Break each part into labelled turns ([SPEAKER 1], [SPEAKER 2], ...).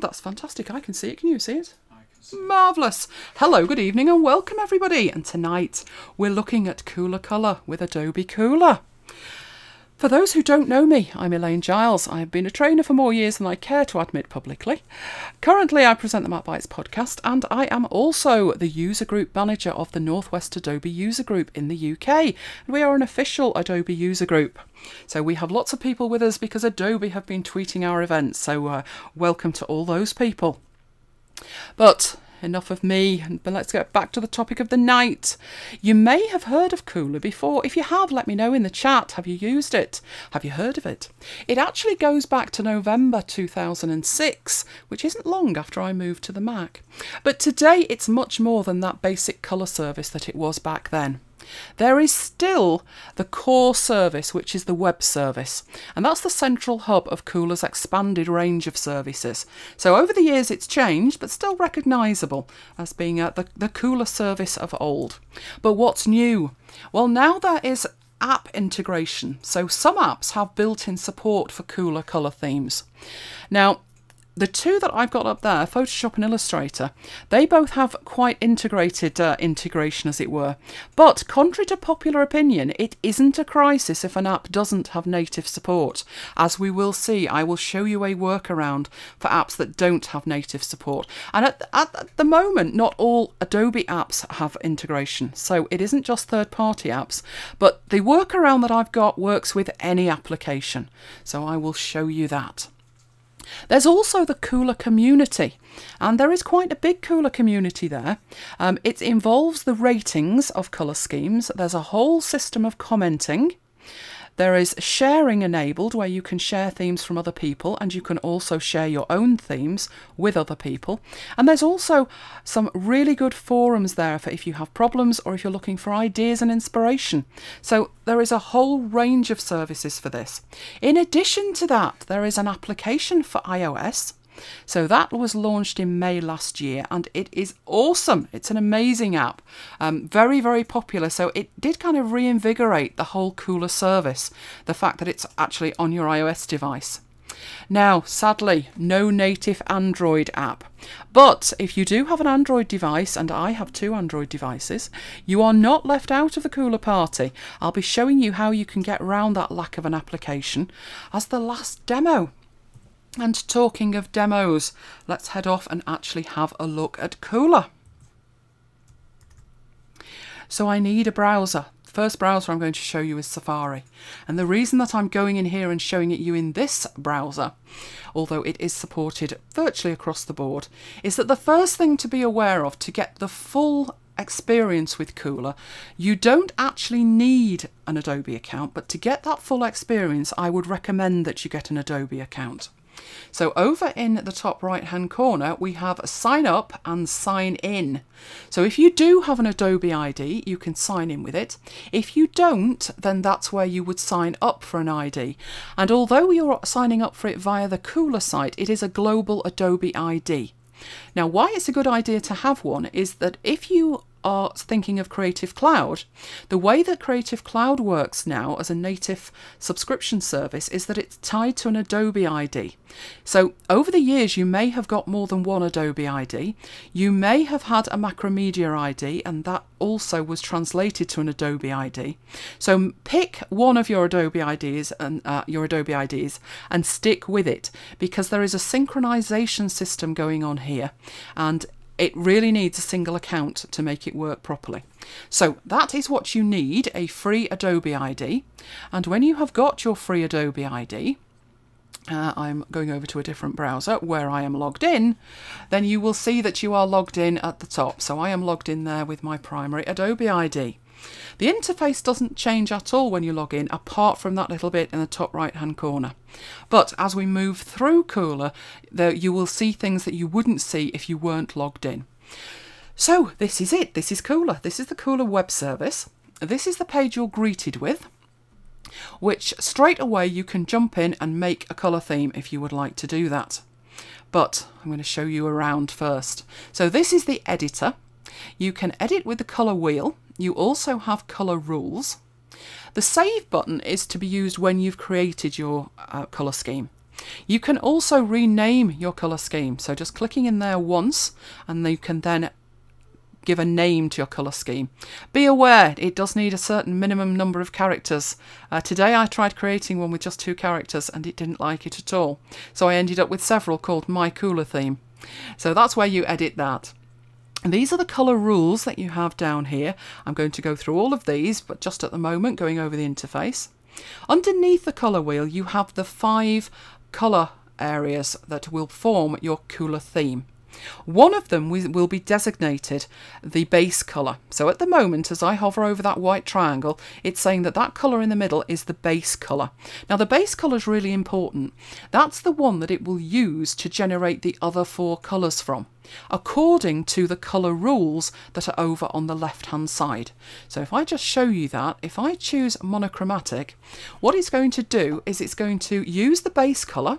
[SPEAKER 1] And that's fantastic. I can see it. Can you see it? Marvellous. Hello, good evening, and welcome everybody. And tonight we're looking at Cooler Colour with Adobe Kuler. For those who don't know me, I'm Elaine Giles. I have been a trainer for more years than I care to admit publicly. Currently, I present the Map Bytes podcast, and I am also the user group manager of the Northwest Adobe User Group in the UK. And we are an official Adobe user group. So we have lots of people with us because Adobe have been tweeting our events. So uh, welcome to all those people. But enough of me, but let's get back to the topic of the night. You may have heard of Kuler before. If you have, let me know in the chat. Have you used it? Have you heard of it? It actually goes back to November 2006, which isn't long after I moved to the Mac. But today it's much more than that basic colour service that it was back then. There is still the core service, which is the web service, and that's the central hub of Kuler's expanded range of services. So over the years it's changed, but still recognisable as being uh, the, the Kuler service of old. But what's new? Well, now there is app integration. So some apps have built-in support for Kuler colour themes. Now, the two that I've got up there, Photoshop and Illustrator, they both have quite integrated uh, integration, as it were. But contrary to popular opinion, it isn't a crisis if an app doesn't have native support. As we will see, I will show you a workaround for apps that don't have native support. And at, at the moment, not all Adobe apps have integration, so it isn't just third-party apps. But the workaround that I've got works with any application, so I will show you that. There's also the Kuler community, and there is quite a big Kuler community there. Um, it involves the ratings of colour schemes, there's a whole system of commenting. There is sharing enabled where you can share themes from other people and you can also share your own themes with other people. And there's also some really good forums there for if you have problems or if you're looking for ideas and inspiration. So there is a whole range of services for this. In addition to that, there is an application for iOS so that was launched in May last year and it is awesome. It's an amazing app, um, very, very popular. So it did kind of reinvigorate the whole Kuler service, the fact that it's actually on your iOS device. Now, sadly, no native Android app. But if you do have an Android device, and I have two Android devices, you are not left out of the Kuler party. I'll be showing you how you can get around that lack of an application as the last demo. And talking of demos, let's head off and actually have a look at Kuler. So I need a browser. The first browser I'm going to show you is Safari. And the reason that I'm going in here and showing it you in this browser, although it is supported virtually across the board, is that the first thing to be aware of to get the full experience with Kuler, you don't actually need an Adobe account, but to get that full experience, I would recommend that you get an Adobe account. So over in the top right hand corner, we have sign up and sign in. So if you do have an Adobe ID, you can sign in with it. If you don't, then that's where you would sign up for an ID. And although you're signing up for it via the Kuler site, it is a global Adobe ID. Now, why it's a good idea to have one is that if you are thinking of Creative Cloud, the way that Creative Cloud works now as a native subscription service is that it's tied to an Adobe ID. So over the years, you may have got more than one Adobe ID. You may have had a Macromedia ID, and that also was translated to an Adobe ID. So pick one of your Adobe IDs and uh, your Adobe IDs and stick with it because there is a synchronization system going on here, and it really needs a single account to make it work properly. So that is what you need, a free Adobe ID. And when you have got your free Adobe ID, uh, I'm going over to a different browser where I am logged in, then you will see that you are logged in at the top. So I am logged in there with my primary Adobe ID. The interface doesn't change at all when you log in, apart from that little bit in the top right hand corner. But as we move through Kuler, there, you will see things that you wouldn't see if you weren't logged in. So this is it. This is Kuler. This is the Kuler web service. This is the page you're greeted with which straight away you can jump in and make a colour theme if you would like to do that. But I'm going to show you around first. So this is the editor. You can edit with the colour wheel you also have colour rules. The save button is to be used when you've created your uh, colour scheme. You can also rename your colour scheme. So just clicking in there once and you can then give a name to your colour scheme. Be aware, it does need a certain minimum number of characters. Uh, today I tried creating one with just two characters and it didn't like it at all. So I ended up with several called My Kuler Theme. So that's where you edit that. And these are the colour rules that you have down here. I'm going to go through all of these, but just at the moment going over the interface. Underneath the colour wheel you have the five colour areas that will form your Kuler theme. One of them will be designated the base colour. So at the moment, as I hover over that white triangle, it's saying that that colour in the middle is the base colour. Now the base colour is really important. That's the one that it will use to generate the other four colours from according to the colour rules that are over on the left hand side. So if I just show you that, if I choose monochromatic, what it's going to do is it's going to use the base colour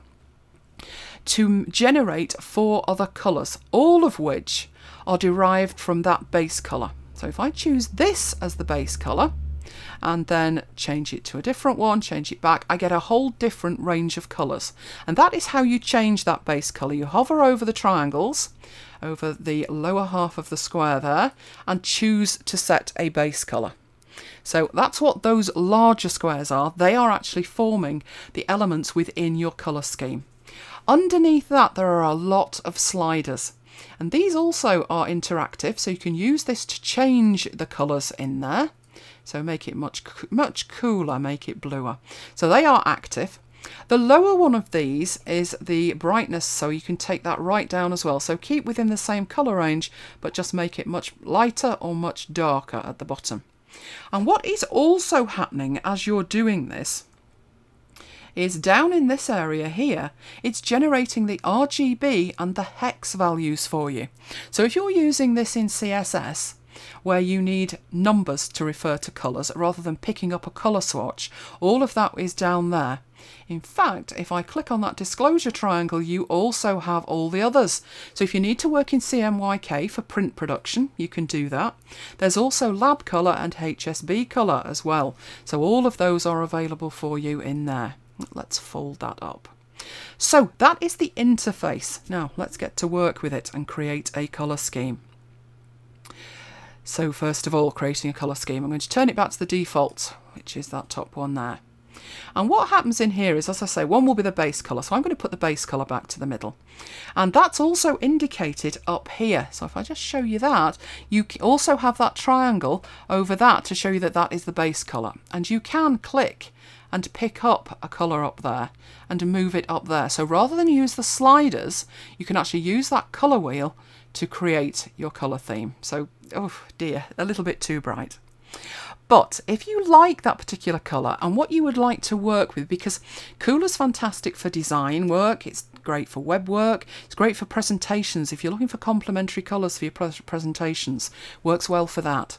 [SPEAKER 1] to generate four other colours, all of which are derived from that base colour. So if I choose this as the base colour, and then change it to a different one, change it back, I get a whole different range of colours. And that is how you change that base colour. You hover over the triangles, over the lower half of the square there, and choose to set a base colour. So that's what those larger squares are. They are actually forming the elements within your colour scheme. Underneath that, there are a lot of sliders. And these also are interactive, so you can use this to change the colours in there. So make it much, much cooler, make it bluer. So they are active. The lower one of these is the brightness, so you can take that right down as well. So keep within the same colour range, but just make it much lighter or much darker at the bottom. And what is also happening as you're doing this is down in this area here, it's generating the RGB and the hex values for you. So if you're using this in CSS, where you need numbers to refer to colours rather than picking up a colour swatch, all of that is down there. In fact, if I click on that disclosure triangle, you also have all the others. So if you need to work in CMYK for print production, you can do that. There's also lab colour and HSB colour as well. So all of those are available for you in there. Let's fold that up. So that is the interface. Now let's get to work with it and create a colour scheme. So first of all, creating a colour scheme, I'm going to turn it back to the default, which is that top one there. And what happens in here is, as I say, one will be the base colour. So I'm going to put the base colour back to the middle. And that's also indicated up here. So if I just show you that, you also have that triangle over that to show you that that is the base colour. And you can click and pick up a colour up there and move it up there. So rather than use the sliders, you can actually use that colour wheel to create your colour theme. So, oh dear, a little bit too bright. But if you like that particular colour and what you would like to work with, because Kuler's fantastic for design work, it's great for web work, it's great for presentations. If you're looking for complementary colours for your presentations, works well for that.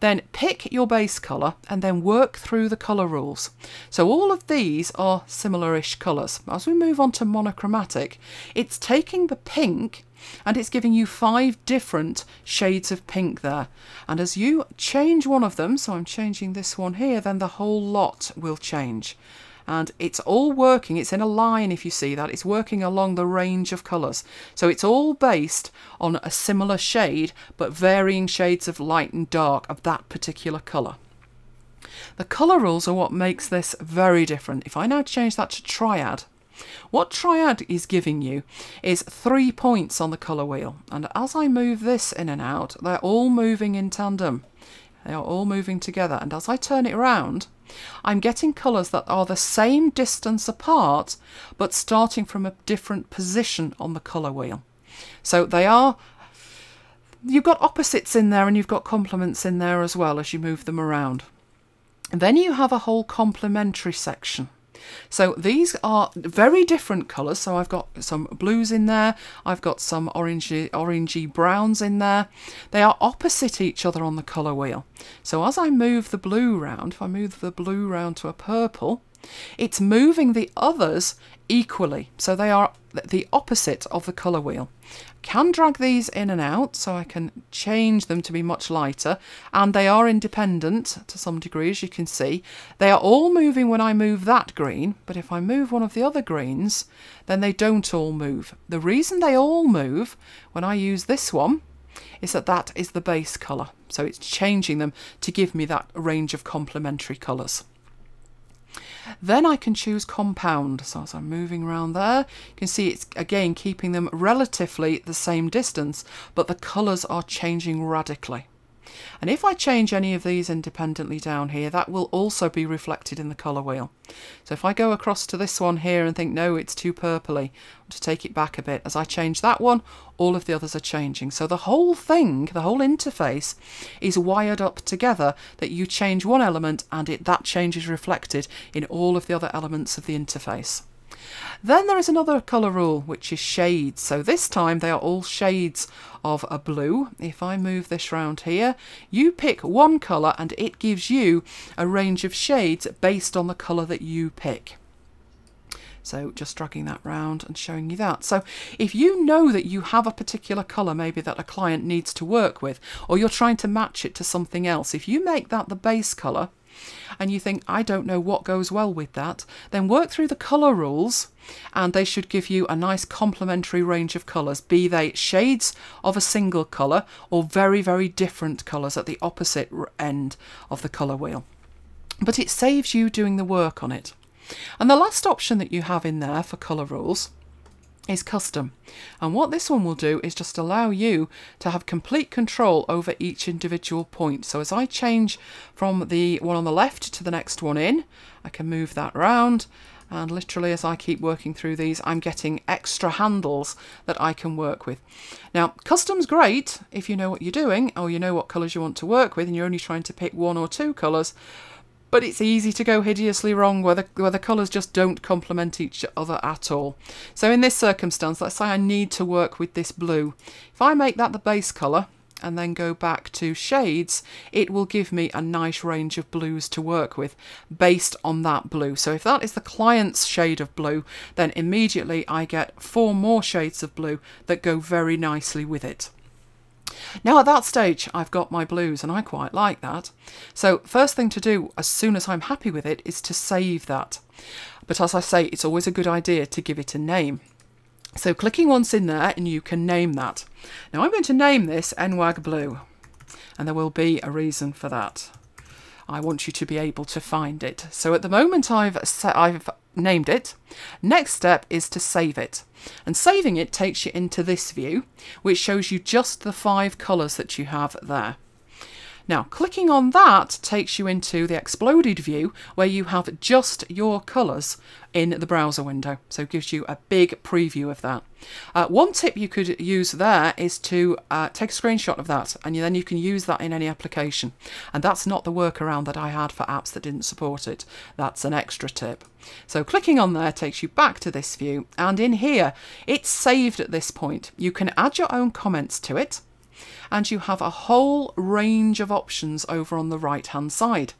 [SPEAKER 1] Then pick your base colour and then work through the colour rules. So all of these are similar-ish colours. As we move on to monochromatic, it's taking the pink and it's giving you five different shades of pink there. And as you change one of them, so I'm changing this one here, then the whole lot will change and it's all working it's in a line if you see that it's working along the range of colours. So it's all based on a similar shade but varying shades of light and dark of that particular colour. The colour rules are what makes this very different. If I now change that to triad what triad is giving you is three points on the colour wheel. And as I move this in and out they're all moving in tandem they are all moving together and as I turn it around I'm getting colours that are the same distance apart but starting from a different position on the colour wheel. So they are, you've got opposites in there and you've got complements in there as well as you move them around. And then you have a whole complementary section. So these are very different colours. So I've got some blues in there. I've got some orangey, orangey browns in there. They are opposite each other on the colour wheel. So as I move the blue round, if I move the blue round to a purple, It's moving the others equally. So they are the opposite of the colour wheel. Can drag these in and out so I can change them to be much lighter and they are independent to some degree as you can see. They are all moving when I move that green but if I move one of the other greens then they don't all move. The reason they all move when I use this one is that that is the base colour so it's changing them to give me that range of complementary colours. Then I can choose compound. So as I'm moving around there, you can see it's again keeping them relatively the same distance, but the colours are changing radically. And if I change any of these independently down here, that will also be reflected in the colour wheel. So if I go across to this one here and think, no, it's too purpley, to take it back a bit, as I change that one, all of the others are changing. So the whole thing, the whole interface, is wired up together that you change one element and it, that change is reflected in all of the other elements of the interface. Then there is another colour rule, which is shades. So this time they are all shades of a blue. If I move this round here, you pick one colour and it gives you a range of shades based on the colour that you pick. So just dragging that round and showing you that. So if you know that you have a particular colour maybe that a client needs to work with, or you're trying to match it to something else, if you make that the base colour, and you think, I don't know what goes well with that, then work through the colour rules and they should give you a nice complementary range of colours, be they shades of a single colour or very, very different colours at the opposite end of the colour wheel. But it saves you doing the work on it. And the last option that you have in there for colour rules is custom. And what this one will do is just allow you to have complete control over each individual point. So as I change from the one on the left to the next one in, I can move that around and literally as I keep working through these I'm getting extra handles that I can work with. Now custom's great if you know what you're doing or you know what colours you want to work with and you're only trying to pick one or two colours but it's easy to go hideously wrong where the, where the colours just don't complement each other at all. So in this circumstance, let's say I need to work with this blue. If I make that the base colour and then go back to shades, it will give me a nice range of blues to work with based on that blue. So if that is the client's shade of blue, then immediately I get four more shades of blue that go very nicely with it. Now at that stage I've got my blues and I quite like that. So first thing to do as soon as I'm happy with it is to save that. But as I say it's always a good idea to give it a name. So clicking once in there and you can name that. Now I'm going to name this NWAG Blue and there will be a reason for that. I want you to be able to find it. So at the moment I've, set, I've named it. Next step is to save it. And saving it takes you into this view, which shows you just the five colours that you have there. Now, clicking on that takes you into the exploded view where you have just your colours in the browser window. So it gives you a big preview of that. Uh, one tip you could use there is to uh, take a screenshot of that and then you can use that in any application. And that's not the workaround that I had for apps that didn't support it. That's an extra tip. So clicking on there takes you back to this view and in here it's saved at this point. You can add your own comments to it and you have a whole range of options over on the right hand side.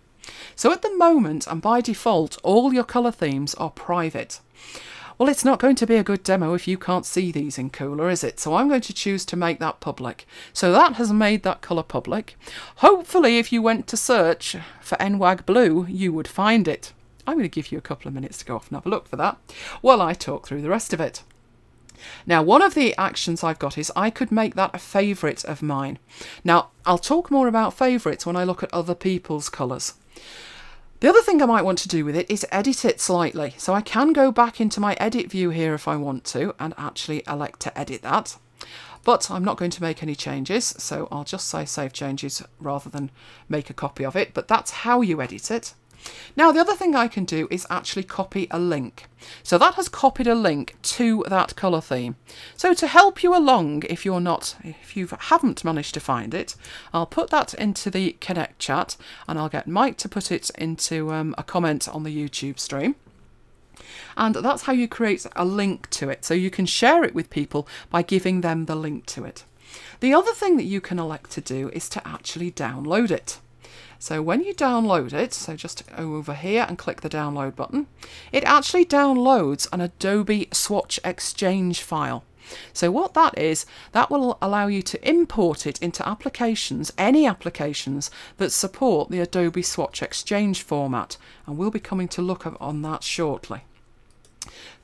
[SPEAKER 1] So at the moment and by default all your colour themes are private. Well, it's not going to be a good demo if you can't see these in Kuler, is it? So I'm going to choose to make that public. So that has made that colour public. Hopefully, if you went to search for NWAG Blue, you would find it. I'm going to give you a couple of minutes to go off and have a look for that while I talk through the rest of it. Now, one of the actions I've got is I could make that a favourite of mine. Now, I'll talk more about favourites when I look at other people's colours. The other thing I might want to do with it is edit it slightly. So I can go back into my edit view here if I want to and actually elect to edit that. But I'm not going to make any changes, so I'll just say save changes rather than make a copy of it. But that's how you edit it. Now the other thing I can do is actually copy a link. So that has copied a link to that colour theme. So to help you along if you're not, if you haven't managed to find it, I'll put that into the Connect chat and I'll get Mike to put it into um, a comment on the YouTube stream. And that's how you create a link to it. So you can share it with people by giving them the link to it. The other thing that you can elect to do is to actually download it. So when you download it, so just go over here and click the download button, it actually downloads an Adobe Swatch Exchange file. So what that is, that will allow you to import it into applications, any applications that support the Adobe Swatch Exchange format. And we'll be coming to look on that shortly.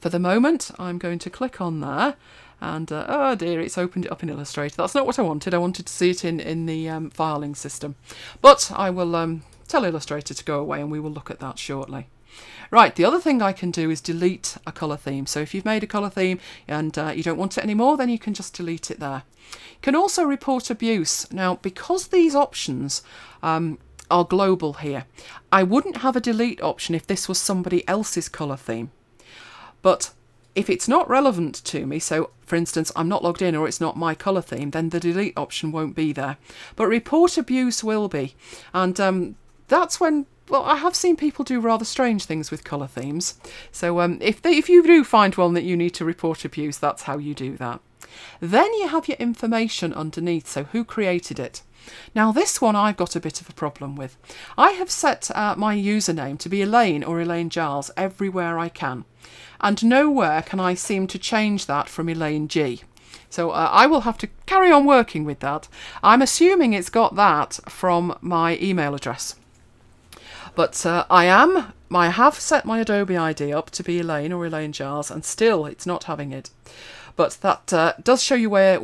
[SPEAKER 1] For the moment, I'm going to click on there and uh, oh dear, it's opened it up in Illustrator. That's not what I wanted. I wanted to see it in, in the um, filing system. But I will um, tell Illustrator to go away and we will look at that shortly. Right, the other thing I can do is delete a colour theme. So if you've made a colour theme and uh, you don't want it anymore, then you can just delete it there. You can also report abuse. Now, because these options um, are global here, I wouldn't have a delete option if this was somebody else's colour theme. But if it's not relevant to me, so for instance, I'm not logged in or it's not my colour theme, then the delete option won't be there. But report abuse will be. And um, that's when well, I have seen people do rather strange things with colour themes. So um, if, they, if you do find one that you need to report abuse, that's how you do that. Then you have your information underneath, so who created it. Now this one I've got a bit of a problem with. I have set uh, my username to be Elaine or Elaine Giles everywhere I can. And nowhere can I seem to change that from Elaine G. So uh, I will have to carry on working with that. I'm assuming it's got that from my email address. But uh, I am, I have set my Adobe ID up to be Elaine or Elaine Giles, and still it's not having it. But that uh, does show you where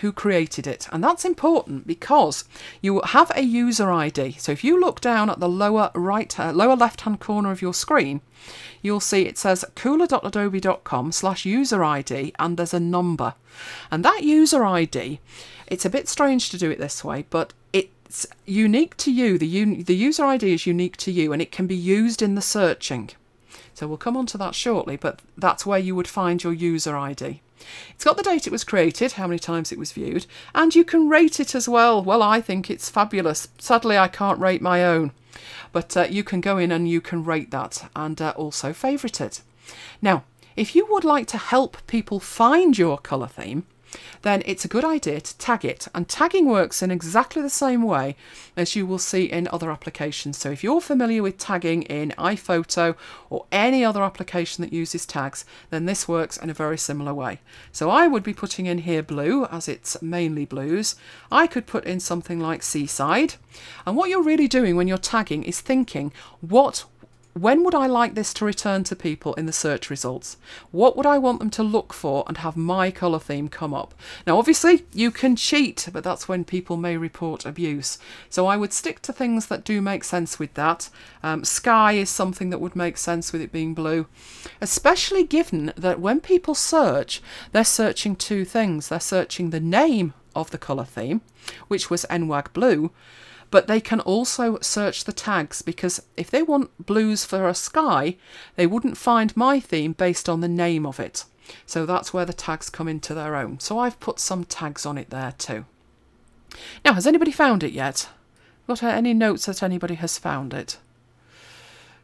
[SPEAKER 1] who created it and that's important because you have a user ID so if you look down at the lower right uh, lower left hand corner of your screen you'll see it says kuler.adobe.com slash user ID and there's a number and that user ID it's a bit strange to do it this way but it's unique to you. The, un- the user ID is unique to you and it can be used in the searching. So we'll come on to that shortly, but that's where you would find your user ID. It's got the date it was created, how many times it was viewed, and you can rate it as well. Well, I think it's fabulous. Sadly, I can't rate my own, but uh, you can go in and you can rate that and uh, also favourite it. Now, if you would like to help people find your colour theme, then it's a good idea to tag it. And tagging works in exactly the same way as you will see in other applications. So if you're familiar with tagging in iPhoto or any other application that uses tags, then this works in a very similar way. So I would be putting in here blue as it's mainly blues. I could put in something like seaside. And what you're really doing when you're tagging is thinking, what when would I like this to return to people in the search results? What would I want them to look for and have my colour theme come up? Now, obviously, you can cheat, but that's when people may report abuse. So I would stick to things that do make sense with that. Um, sky is something that would make sense with it being blue, especially given that when people search, they're searching two things. They're searching the name of the colour theme, which was NWAG Blue, but they can also search the tags because if they want blues for a sky, they wouldn't find my theme based on the name of it. So that's where the tags come into their own. So I've put some tags on it there too. Now, has anybody found it yet? Got any notes that anybody has found it?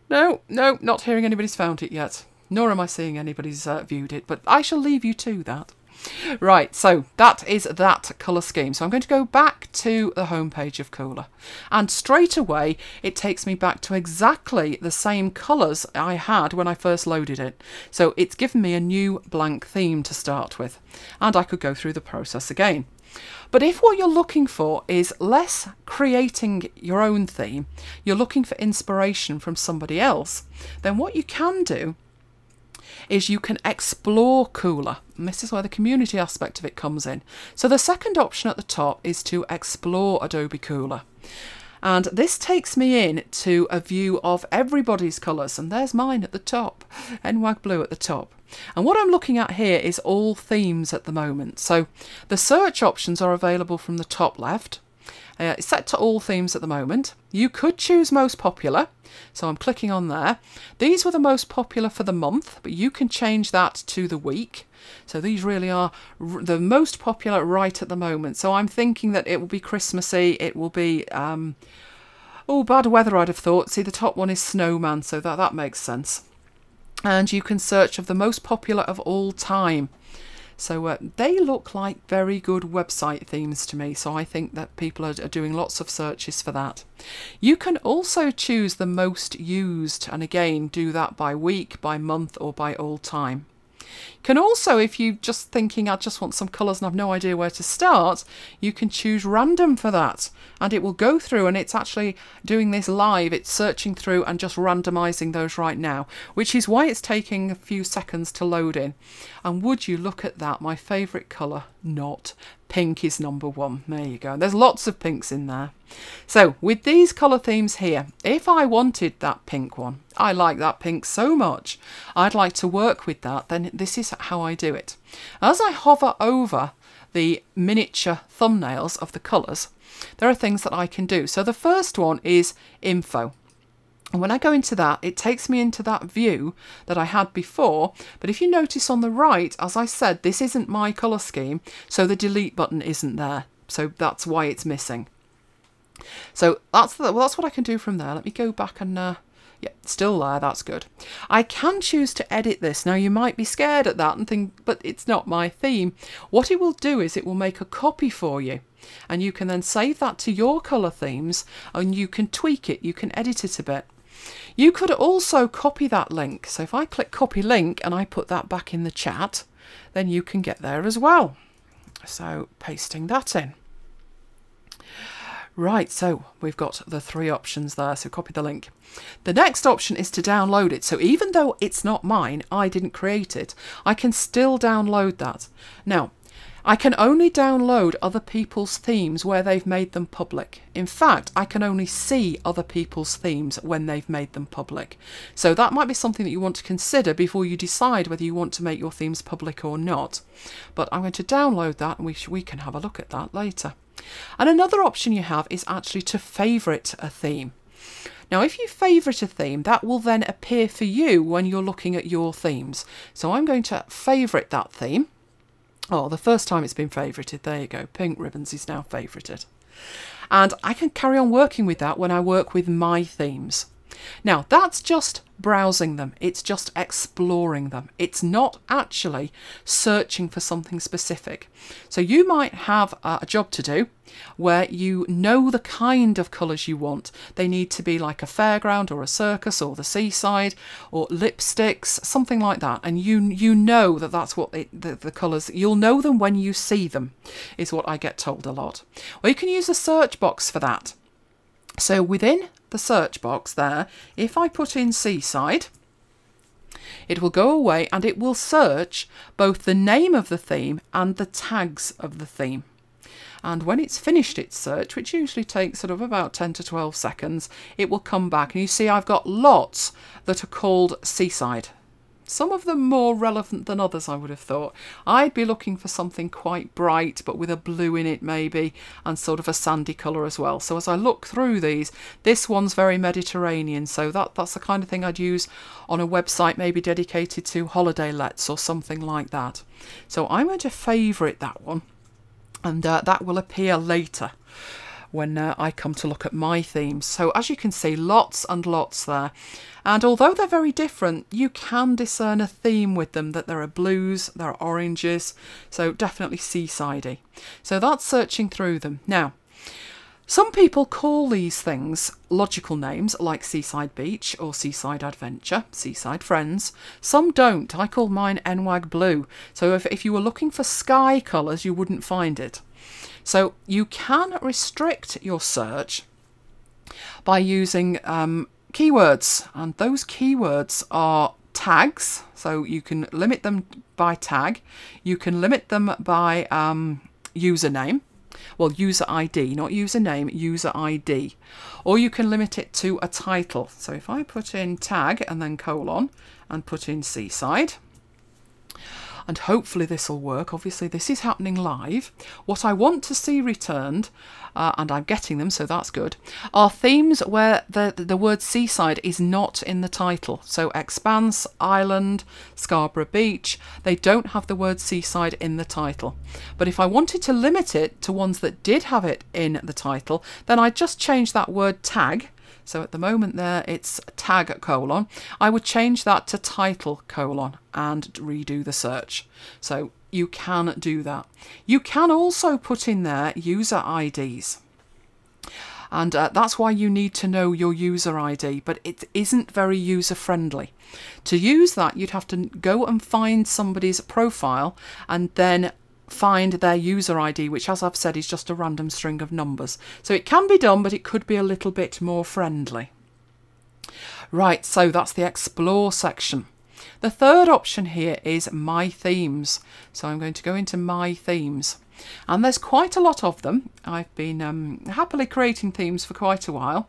[SPEAKER 1] No, no, not hearing anybody's found it yet. Nor am I seeing anybody's uh, viewed it, but I shall leave you to that. Right, so that is that colour scheme. So I'm going to go back to the homepage of Kuler. And straight away, it takes me back to exactly the same colours I had when I first loaded it. So it's given me a new blank theme to start with. And I could go through the process again. But if what you're looking for is less creating your own theme, you're looking for inspiration from somebody else, then what you can do is you can explore Kuler. And this is where the community aspect of it comes in. So the second option at the top is to explore Adobe Kuler. And this takes me in to a view of everybody's colours, and there's mine at the top, NWAG Blue at the top. And what I'm looking at here is all themes at the moment. So the search options are available from the top left. Uh, it's set to all themes at the moment. You could choose most popular, so I'm clicking on there. These were the most popular for the month, but you can change that to the week. So these really are the most popular right at the moment. So I'm thinking that it will be Christmassy, it will be... Um, oh, bad weather I'd have thought. See, the top one is Snowman, so that, that makes sense. And you can search of the most popular of all time. So uh, they look like very good website themes to me. So I think that people are, are doing lots of searches for that. You can also choose the most used, and again, do that by week, by month, or by all time. Can also, if you're just thinking, I just want some colours and I've no idea where to start, you can choose random for that. And it will go through and it's actually doing this live. It's searching through and just randomising those right now, which is why it's taking a few seconds to load in. And would you look at that, my favourite colour, not. Pink is number one. There you go. There's lots of pinks in there. So with these colour themes here, if I wanted that pink one, I like that pink so much, I'd like to work with that, then this is how I do it. As I hover over the miniature thumbnails of the colours, there are things that I can do. So the first one is info. And when I go into that, it takes me into that view that I had before. But if you notice on the right, as I said, this isn't my colour scheme, so the delete button isn't there. So that's why it's missing. So that's the, well, that's what I can do from there. Let me go back and uh, yeah, still there. That's good. I can choose to edit this. Now you might be scared at that and think, but it's not my theme. What it will do is it will make a copy for you and you can then save that to your colour themes and you can tweak it. You can edit it a bit. You could also copy that link. So if I click copy link and I put that back in the chat, then you can get there as well. So pasting that in. Right, so we've got the three options there, so copy the link. The next option is to download it. So even though it's not mine, I didn't create it, I can still download that. Now, I can only download other people's themes where they've made them public. In fact, I can only see other people's themes when they've made them public. So that might be something that you want to consider before you decide whether you want to make your themes public or not. But I'm going to download that and we, we can have a look at that later. And another option you have is actually to favourite a theme. Now, if you favourite a theme, that will then appear for you when you're looking at your themes. So I'm going to favourite that theme. Oh, the first time it's been favourited, there you go. Pink Ribbons is now favourited. And I can carry on working with that when I work with my themes. Now, that's just browsing them, it's just exploring them. It's not actually searching for something specific. So, you might have a job to do where you know the kind of colours you want. They need to be like a fairground or a circus or the seaside or lipsticks, something like that. And you you know that that's what it, the, the colours, you'll know them when you see them, is what I get told a lot. Or you can use a search box for that. So within the search box there, if I put in seaside, it will go away and it will search both the name of the theme and the tags of the theme. And when it's finished its search, which usually takes sort of about 10 to 12 seconds, it will come back. And you see I've got lots that are called seaside some of them more relevant than others, I would have thought. I'd be looking for something quite bright, but with a blue in it maybe, and sort of a sandy colour as well. So as I look through these, this one's very Mediterranean, so that, that's the kind of thing I'd use on a website maybe dedicated to holiday lets or something like that. So I'm going to favourite that one, and uh, that will appear later when uh, I come to look at my themes. So as you can see, lots and lots there. And although they're very different, you can discern a theme with them, that there are blues, there are oranges, so definitely seasidey. So that's searching through them. Now, some people call these things logical names like Seaside Beach or Seaside Adventure, Seaside Friends. Some don't. I call mine NWAG Blue. So if, if you were looking for sky colours, you wouldn't find it. So you can restrict your search by using um, keywords, and those keywords are tags. So you can limit them by tag. You can limit them by um, username. Well, user ID, not username, user ID. Or you can limit it to a title. So if I put in tag and then colon and put in seaside, and hopefully this will work. Obviously, this is happening live. What I want to see returned, uh, and I'm getting them, so that's good, are themes where the, the word seaside is not in the title. So Expanse, Island, Scarborough Beach, they don't have the word seaside in the title. But if I wanted to limit it to ones that did have it in the title, then I just change that word tag so at the moment there it's tag colon. I would change that to title colon and redo the search. So you can do that. You can also put in there user IDs. And uh, that's why you need to know your user ID, but it isn't very user friendly. To use that, you'd have to go and find somebody's profile and then find their user ID, which, as I've said, is just a random string of numbers. So it can be done, but it could be a little bit more friendly. Right, so that's the explore section. The third option here is My Themes. So I'm going to go into My Themes. And there's quite a lot of them. I've been um, happily creating themes for quite a while.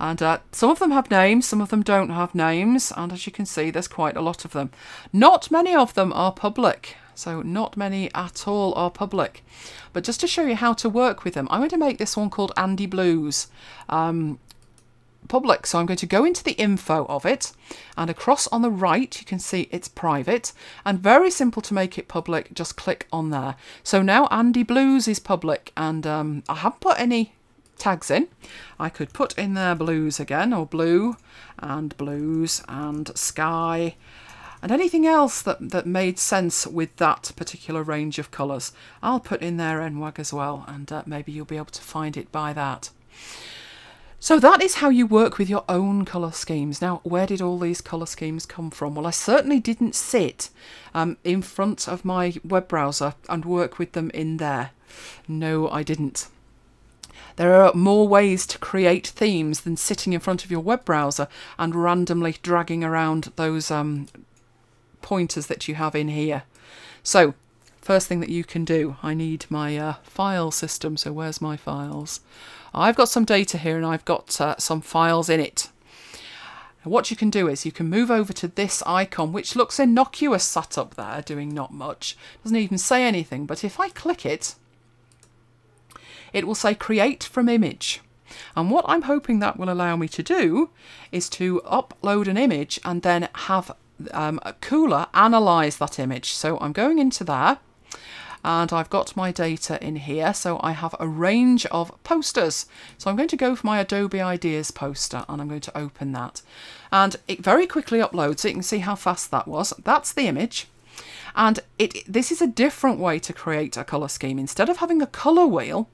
[SPEAKER 1] And uh, some of them have names, some of them don't have names. And as you can see, there's quite a lot of them. Not many of them are public. So not many at all are public. But just to show you how to work with them, I'm going to make this one called Andy Blues. Um, public. So I'm going to go into the info of it and across on the right you can see it's private and very simple to make it public just click on there. So now Andy Blues is public and um, I haven't put any tags in. I could put in there blues again or blue and blues and sky and anything else that, that made sense with that particular range of colours. I'll put in there NWAG as well and uh, maybe you'll be able to find it by that. So that is how you work with your own colour schemes. Now, where did all these colour schemes come from? Well, I certainly didn't sit um, in front of my web browser and work with them in there. No, I didn't. There are more ways to create themes than sitting in front of your web browser and randomly dragging around those um, pointers that you have in here. So, first thing that you can do, I need my uh, file system. So, where's my files? I've got some data here and I've got uh, some files in it. What you can do is you can move over to this icon, which looks innocuous sat up there, doing not much. Doesn't even say anything, but if I click it, it will say create from image. And what I'm hoping that will allow me to do is to upload an image and then have um, Kuler analyze that image. So I'm going into there and I've got my data in here. So I have a range of posters. So I'm going to go for my Adobe Ideas poster and I'm going to open that. And it very quickly uploads it. You can see how fast that was. That's the image. And it this is a different way to create a colour scheme. Instead of having a colour wheel,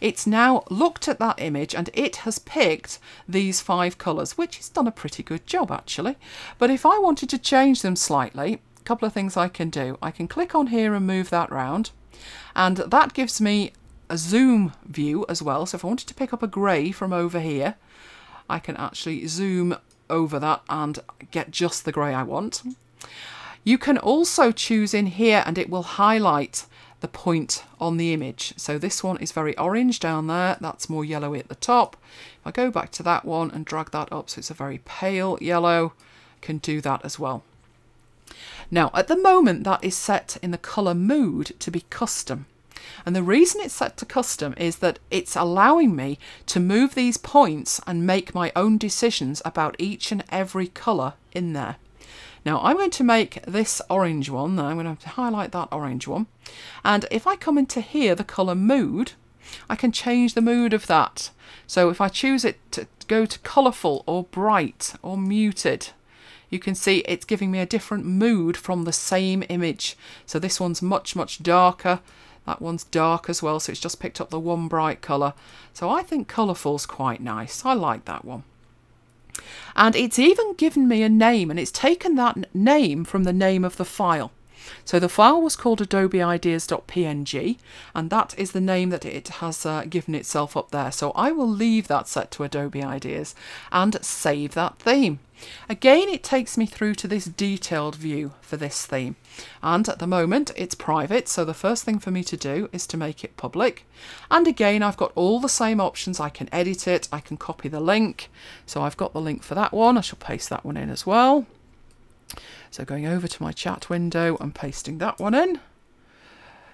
[SPEAKER 1] it's now looked at that image and it has picked these five colours, which has done a pretty good job actually. But if I wanted to change them slightly, a couple of things I can do. I can click on here and move that round and that gives me a zoom view as well. So if I wanted to pick up a grey from over here, I can actually zoom over that and get just the grey I want. You can also choose in here and it will highlight the point on the image. So this one is very orange down there, that's more yellowy at the top. If I go back to that one and drag that up so it's a very pale yellow, can do that as well. Now, at the moment, that is set in the colour mood to be custom. And the reason it's set to custom is that it's allowing me to move these points and make my own decisions about each and every colour in there. Now I'm going to make this orange one, I'm going to highlight that orange one. And if I come into here, the colour mood, I can change the mood of that. So if I choose it to go to colourful or bright or muted, you can see it's giving me a different mood from the same image. So this one's much, much darker. That one's dark as well, so it's just picked up the one bright colour. So I think colourful's quite nice. I like that one. And it's even given me a name, and it's taken that name from the name of the file. So the file was called adobe-ideas.png and that is the name that it has uh, given itself up there. So I will leave that set to Adobe Ideas and save that theme. Again, it takes me through to this detailed view for this theme. And at the moment, it's private, so the first thing for me to do is to make it public. And again, I've got all the same options. I can edit it, I can copy the link. So I've got the link for that one. I shall paste that one in as well. So going over to my chat window and pasting that one in.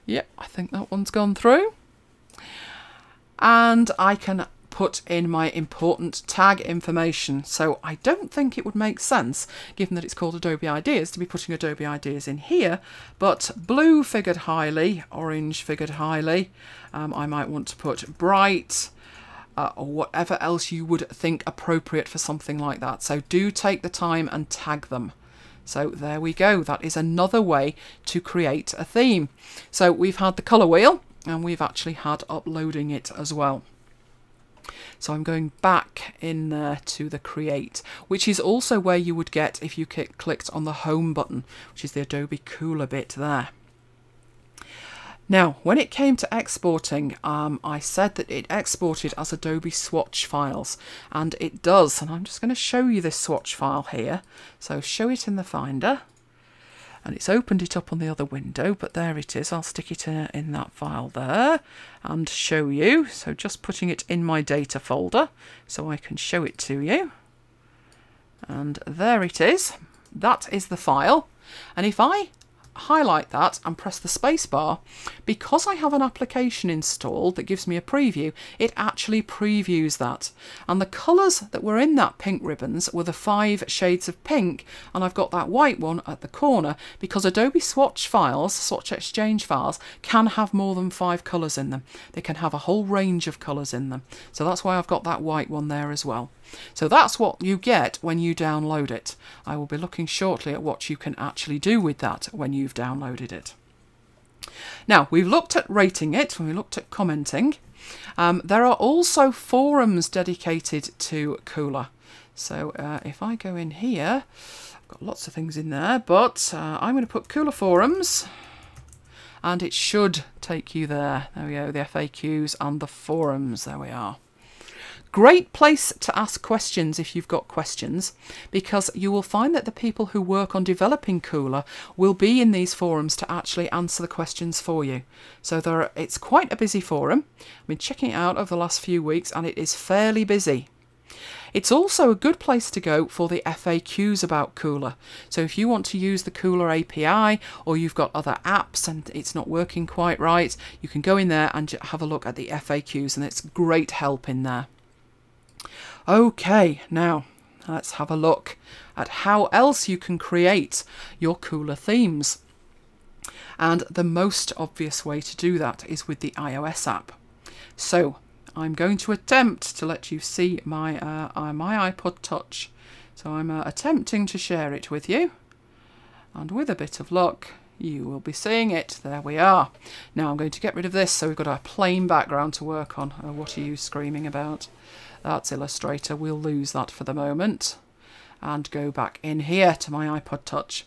[SPEAKER 1] Yep, I think that one's gone through. And I can put in my important tag information. So I don't think it would make sense, given that it's called Adobe Ideas, to be putting Adobe Ideas in here, but blue figured highly, orange figured highly. Um, I might want to put bright, uh, or whatever else you would think appropriate for something like that. So do take the time and tag them. So there we go. That is another way to create a theme. So we've had the colour wheel and we've actually had uploading it as well. So I'm going back in there to the create, which is also where you would get if you clicked on the home button, which is the Adobe Kuler bit there. Now, when it came to exporting, um, I said that it exported as Adobe Swatch files, and it does. And I'm just going to show you this swatch file here. So show it in the Finder, and it's opened it up on the other window, but there it is. I'll stick it in, in that file there and show you. So just putting it in my data folder so I can show it to you. And there it is. That is the file. And if I highlight that and press the spacebar, because I have an application installed that gives me a preview, it actually previews that. And the colours that were in that pink ribbons were the five shades of pink, and I've got that white one at the corner because Adobe Swatch files, Swatch Exchange files, can have more than five colours in them. They can have a whole range of colours in them. So that's why I've got that white one there as well. So that's what you get when you download it. I will be looking shortly at what you can actually do with that when you've downloaded it. Now, we've looked at rating it, we looked at commenting. Um, there are also forums dedicated to Kuler. So uh, if I go in here, I've got lots of things in there, but uh, I'm going to put Kuler forums and it should take you there. There we go, the FAQs and the forums, there we are. Great place to ask questions if you've got questions, because you will find that the people who work on developing Kuler will be in these forums to actually answer the questions for you. So there are, it's quite a busy forum. I've been checking it out over the last few weeks and it is fairly busy. It's also a good place to go for the FAQs about Kuler. So if you want to use the Kuler API or you've got other apps and it's not working quite right, you can go in there and have a look at the FAQs and it's great help in there. Okay, now let's have a look at how else you can create your Kuler themes. And the most obvious way to do that is with the iOS app. So I'm going to attempt to let you see my, uh, uh my iPod Touch. So I'm uh, attempting to share it with you. And with a bit of luck, you will be seeing it. There we are. Now I'm going to get rid of this so we've got a plain background to work on. Uh, what are you screaming about? That's Illustrator. We'll lose that for the moment and go back in here to my iPod Touch.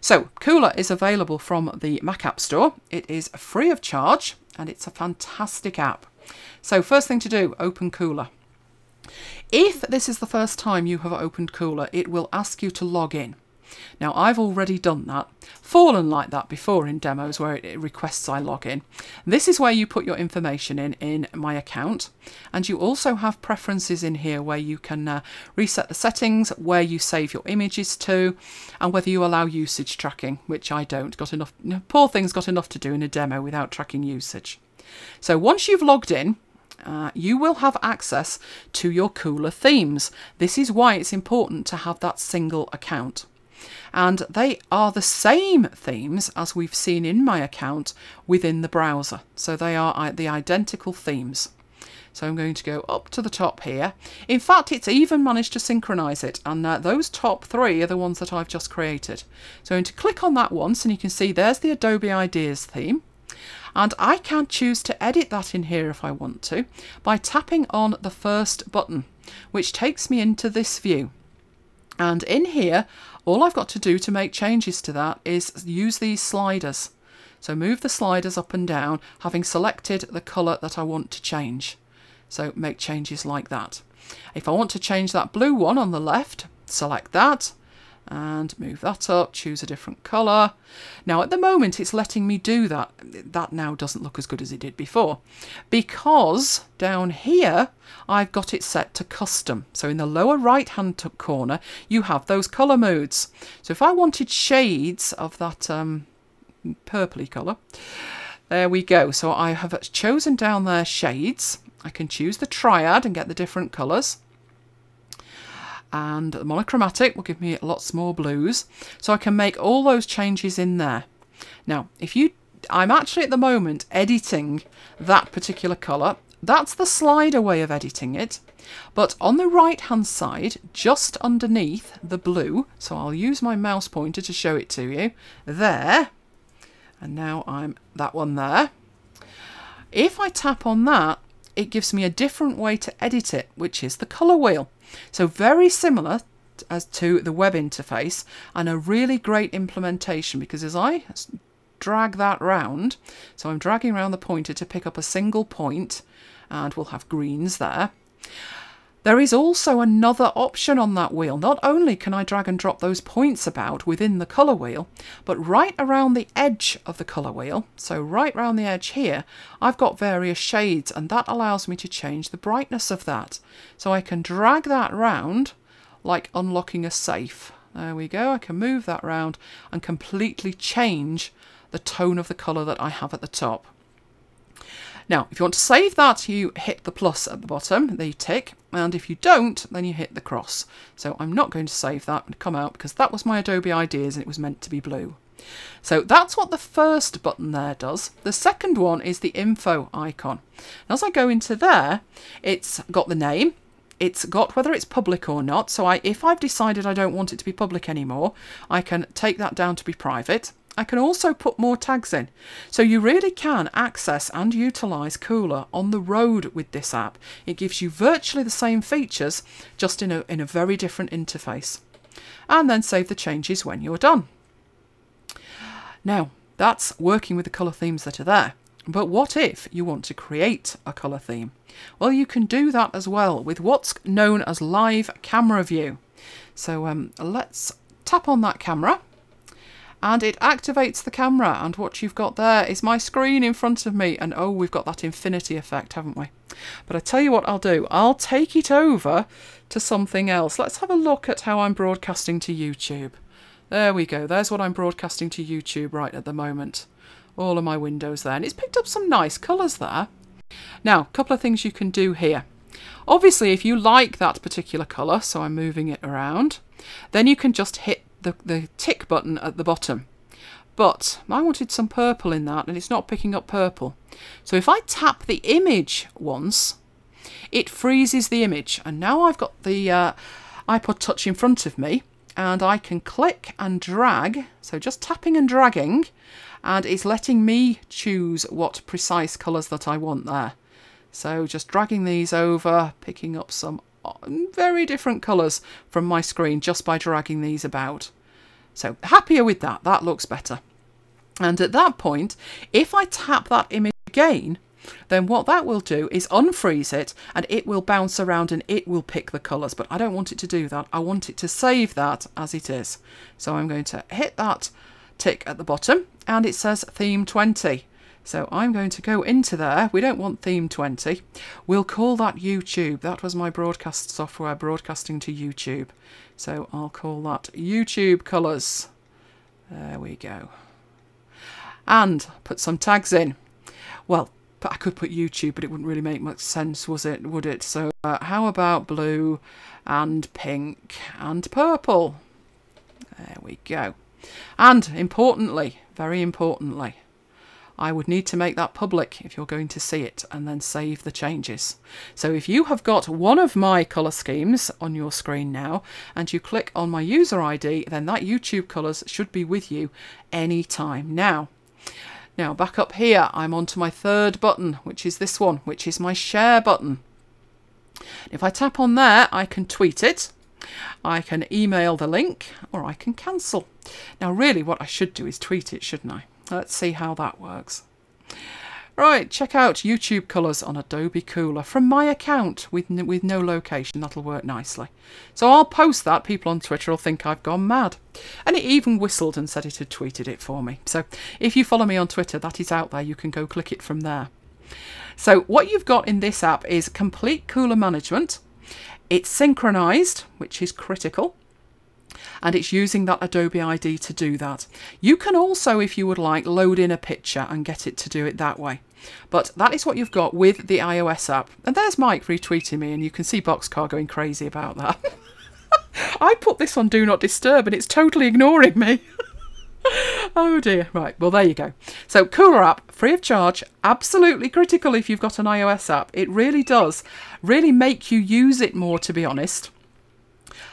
[SPEAKER 1] So Kuler is available from the Mac App Store. It is free of charge and it's a fantastic app. So first thing to do, open Kuler. If this is the first time you have opened Kuler, it will ask you to log in. Now I've already done that, fallen like that before in demos where it requests I log in. This is where you put your information in in my account and you also have preferences in here where you can uh, reset the settings, where you save your images to and whether you allow usage tracking, which I don't. Got enough, poor thing's got enough to do in a demo without tracking usage. So once you've logged in, uh, you will have access to your Kuler themes. This is why it's important to have that single account and they are the same themes as we've seen in my account within the browser. So they are the identical themes. So I'm going to go up to the top here. In fact, it's even managed to synchronize it, and uh, those top three are the ones that I've just created. So I'm going to click on that once, and you can see there's the Adobe Ideas theme. And I can choose to edit that in here if I want to by tapping on the first button, which takes me into this view. And in here, all I've got to do to make changes to that is use these sliders. So move the sliders up and down, having selected the colour that I want to change. So make changes like that. If I want to change that blue one on the left, select that and move that up, choose a different colour. Now at the moment it's letting me do that. That now doesn't look as good as it did before because down here I've got it set to custom. So in the lower right hand corner you have those colour modes. So if I wanted shades of that um, purpley colour, there we go. So I have chosen down there shades. I can choose the triad and get the different colours and the monochromatic will give me lots more blues. So I can make all those changes in there. Now, if you, I'm actually at the moment editing that particular colour that's the slider way of editing it. But on the right hand side, just underneath the blue, so I'll use my mouse pointer to show it to you, there, and now I'm that one there. If I tap on that, it gives me a different way to edit it, which is the colour wheel. So very similar as to the web interface and a really great implementation because as I drag that round, so I'm dragging around the pointer to pick up a single point and we'll have greens there. There is also another option on that wheel. Not only can I drag and drop those points about within the colour wheel, but right around the edge of the colour wheel, so right around the edge here, I've got various shades and that allows me to change the brightness of that. So I can drag that round like unlocking a safe. There we go, I can move that round and completely change the tone of the colour that I have at the top. Now, if you want to save that, you hit the plus at the bottom, the tick, and if you don't, then you hit the cross. So I'm not going to save that and come out because that was my Adobe Ideas and it was meant to be blue. So that's what the first button there does. The second one is the info icon. as I go into there, it's got the name, it's got whether it's public or not. So I, if I've decided I don't want it to be public anymore, I can take that down to be private. I can also put more tags in. So you really can access and utilise Kuler on the road with this app. It gives you virtually the same features, just in a, in a very different interface. And then save the changes when you're done. Now, that's working with the colour themes that are there. But what if you want to create a colour theme? Well, you can do that as well with what's known as live camera view. So um, let's tap on that camera and it activates the camera and what you've got there is my screen in front of me and oh we've got that infinity effect haven't we? But I tell you what I'll do. I'll take it over to something else. Let's have a look at how I'm broadcasting to YouTube. There we go. There's what I'm broadcasting to YouTube right at the moment. All of my windows there. And it's picked up some nice colours there. Now a couple of things you can do here. Obviously if you like that particular colour so I'm moving it around then you can just hit the, the tick button at the bottom. But I wanted some purple in that and it's not picking up purple. So if I tap the image once, it freezes the image. And now I've got the uh, iPod Touch in front of me and I can click and drag. So just tapping and dragging and it's letting me choose what precise colours that I want there. So just dragging these over, picking up some very different colours from my screen just by dragging these about. So happier with that, that looks better. And at that point, if I tap that image again, then what that will do is unfreeze it and it will bounce around and it will pick the colours. But I don't want it to do that. I want it to save that as it is. So I'm going to hit that tick at the bottom and it says theme 20. So I'm going to go into there. We don't want theme 20. We'll call that YouTube. That was my broadcast software broadcasting to YouTube. So I'll call that YouTube colours. There we go. And put some tags in. Well, I could put YouTube, but it wouldn't really make much sense, was it? Would it? So uh, how about blue and pink and purple? There we go. And importantly, very importantly, I would need to make that public if you're going to see it and then save the changes. So if you have got one of my colour schemes on your screen now and you click on my user ID, then that YouTube colours should be with you anytime now. Now back up here, I'm onto my third button, which is this one, which is my share button. If I tap on there, I can tweet it. I can email the link or I can cancel. Now really what I should do is tweet it, shouldn't I? Let's see how that works. Right, check out YouTube colours on Adobe Kuler from my account with, with no location. That'll work nicely. So I'll post that. People on Twitter will think I've gone mad. And it even whistled and said it had tweeted it for me. So if you follow me on Twitter, that is out there. You can go click it from there. So what you've got in this app is complete Kuler management. It's synchronized, which is critical and it's using that Adobe ID to do that. You can also, if you would like, load in a picture and get it to do it that way. But that is what you've got with the iOS app. And there's Mike retweeting me, and you can see Boxcar going crazy about that. I put this on Do Not Disturb, and it's totally ignoring me. oh dear. Right. Well, there you go. So, Kuler app, free of charge, absolutely critical if you've got an iOS app. It really does really make you use it more, to be honest.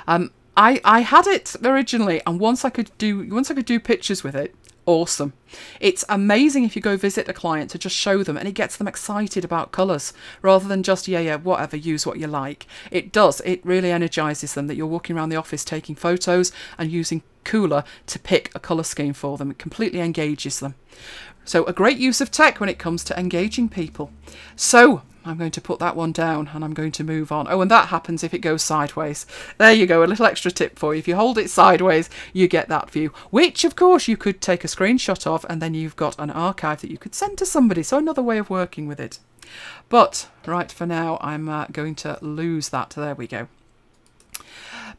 [SPEAKER 1] Um, I I had it originally, and once I could do once I could do pictures with it, awesome. It's amazing if you go visit a client to just show them and it gets them excited about colours rather than just, yeah, yeah, whatever, use what you like. It does. It really energises them that you're walking around the office taking photos and using Kuler to pick a colour scheme for them. It completely engages them. So, a great use of tech when it comes to engaging people. So, I'm going to put that one down and I'm going to move on. Oh, and that happens if it goes sideways. There you go, a little extra tip for you. If you hold it sideways, you get that view, which of course you could take a screenshot of and then you've got an archive that you could send to somebody. So another way of working with it. But right for now, I'm uh, going to lose that. There we go.